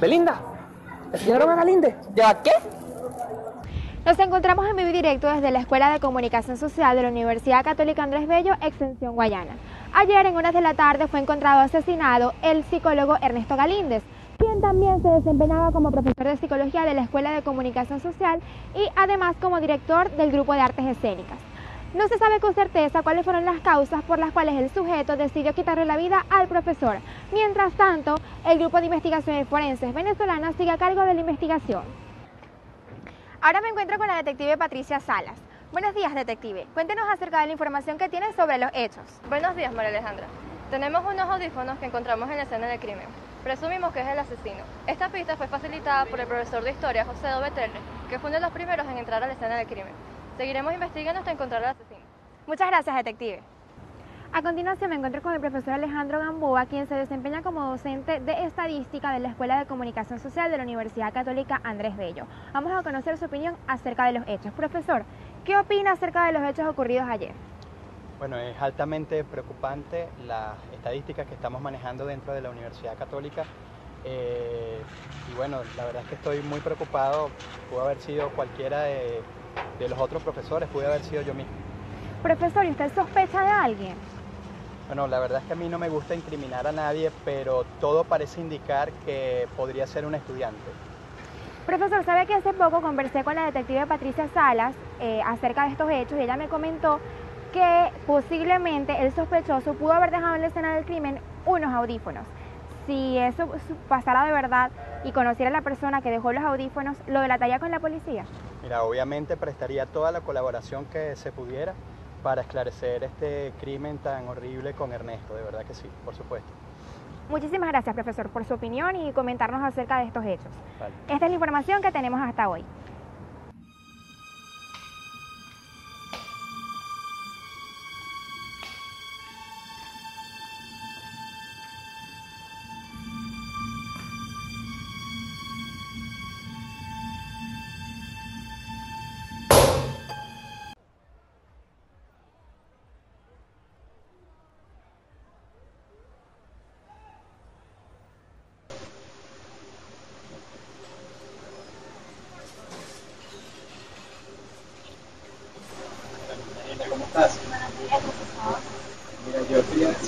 Belinda, ¿escucharon a Galinde? ¿Ya qué? Nos encontramos en vivo directo desde la Escuela de Comunicación Social de la Universidad Católica Andrés Bello, Extensión Guayana. Ayer en horas de la tarde fue encontrado asesinado el psicólogo Ernesto Galíndez, quien también se desempeñaba como profesor de psicología de la Escuela de Comunicación Social y además como director del grupo de artes escénicas. No se sabe con certeza cuáles fueron las causas por las cuales el sujeto decidió quitarle la vida al profesor. Mientras tanto, el grupo de investigaciones forenses venezolanas sigue a cargo de la investigación. Ahora me encuentro con la detective Patricia Salas. Buenos días, detective. Cuéntenos acerca de la información que tienen sobre los hechos. Buenos días, María Alejandra. Tenemos unos audífonos que encontramos en la escena del crimen. Presumimos que es el asesino. Esta pista fue facilitada por el profesor de historia José Dovetelle, que fue uno de los primeros en entrar a la escena del crimen. Seguiremos investigando hasta encontrar al asesino. Muchas gracias, detective. A continuación me encuentro con el profesor Alejandro Gamboa, quien se desempeña como docente de estadística de la Escuela de Comunicación Social de la Universidad Católica Andrés Bello. Vamos a conocer su opinión acerca de los hechos. Profesor, ¿qué opina acerca de los hechos ocurridos ayer? Bueno, es altamente preocupante las estadísticas que estamos manejando dentro de la Universidad Católica. Eh, y bueno, la verdad es que estoy muy preocupado. Pudo haber sido cualquiera de, de los otros profesores, pudo haber sido yo mismo. Profesor, ¿y usted sospecha de alguien? Bueno, la verdad es que a mí no me gusta incriminar a nadie, pero todo parece indicar que podría ser un estudiante. Profesor, sabe que hace poco conversé con la detective Patricia Salas eh, acerca de estos hechos y ella me comentó que posiblemente el sospechoso pudo haber dejado en la escena del crimen unos audífonos. Si eso pasara de verdad y conociera a la persona que dejó los audífonos, ¿lo delataría con la policía? Mira, obviamente prestaría toda la colaboración que se pudiera para esclarecer este crimen tan horrible con Ernesto, de verdad que sí, por supuesto. Muchísimas gracias, profesor, por su opinión y comentarnos acerca de estos hechos. Vale. Esta es la información que tenemos hasta hoy.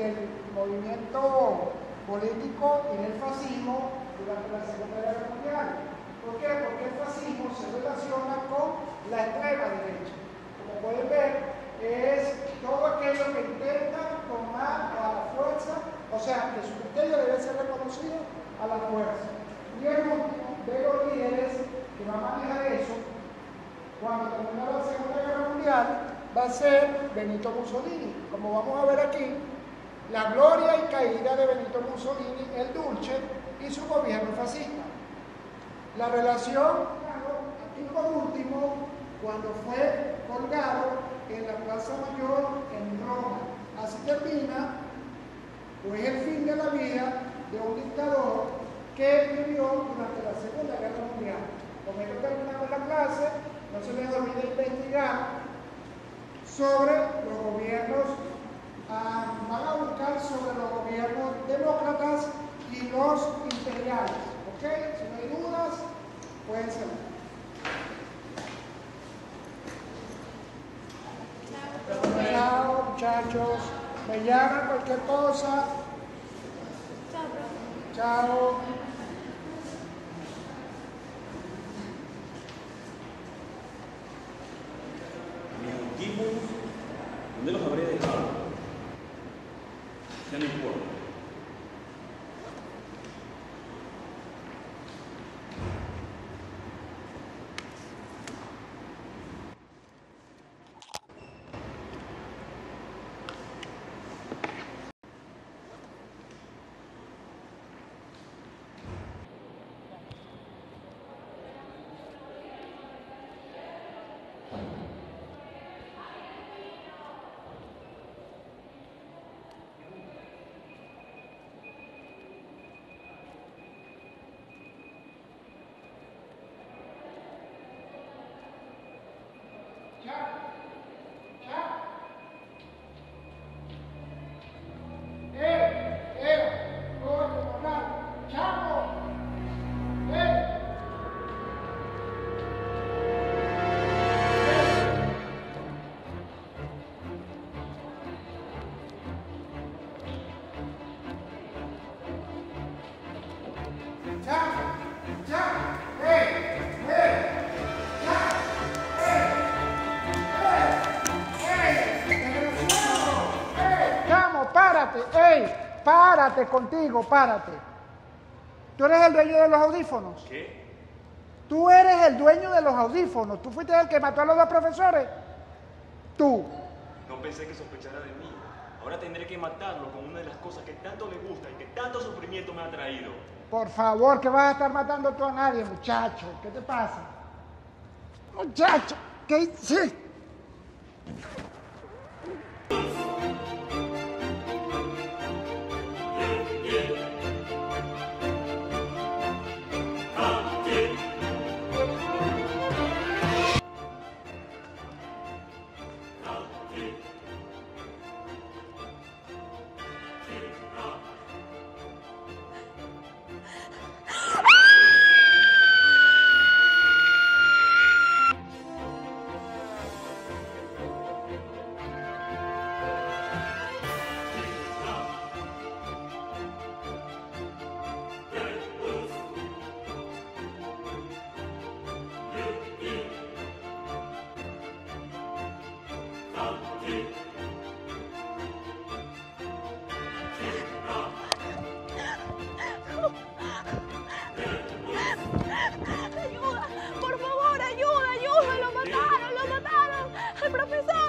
del movimiento político y del fascismo durante la Segunda Guerra Mundial. ¿Por qué? Porque el fascismo se relaciona con la extrema derecha. Como pueden ver, es todo aquello que intenta tomar a la fuerza, o sea, que su criterio debe ser reconocido a la fuerza. Y el último de los líderes que va a manejar eso, cuando termine la Segunda Guerra Mundial, va a ser Benito Mussolini. Como vamos a ver aquí, la gloria y caída de Benito Mussolini, el Dulce y su gobierno fascista. La relación, aquí por último, cuando fue colgado en la Plaza Mayor en Roma. Así termina, pues el fin de la vida de un dictador que vivió durante la Segunda Guerra Mundial. Como ellos terminamos la clase, no se les olvide investigar sobre los gobiernos, ah, van a buscar sobre los gobiernos demócratas y los imperiales. ¿Ok? Si no hay dudas, pueden ser. Chao, muchachos. Me llaman cualquier cosa. Chao. Mis párate, ey, párate contigo, párate. Tú eres el dueño de los audífonos. ¿Qué? Tú eres el dueño de los audífonos. Tú fuiste el que mató a los dos profesores. Tú. No pensé que sospechara de mí. Ahora tendré que matarlo con una de las cosas que tanto le gusta y que tanto sufrimiento me ha traído. Por favor, que vas a estar matando tú a nadie, muchacho. ¿Qué te pasa? Muchacho, ¿qué hiciste? professor!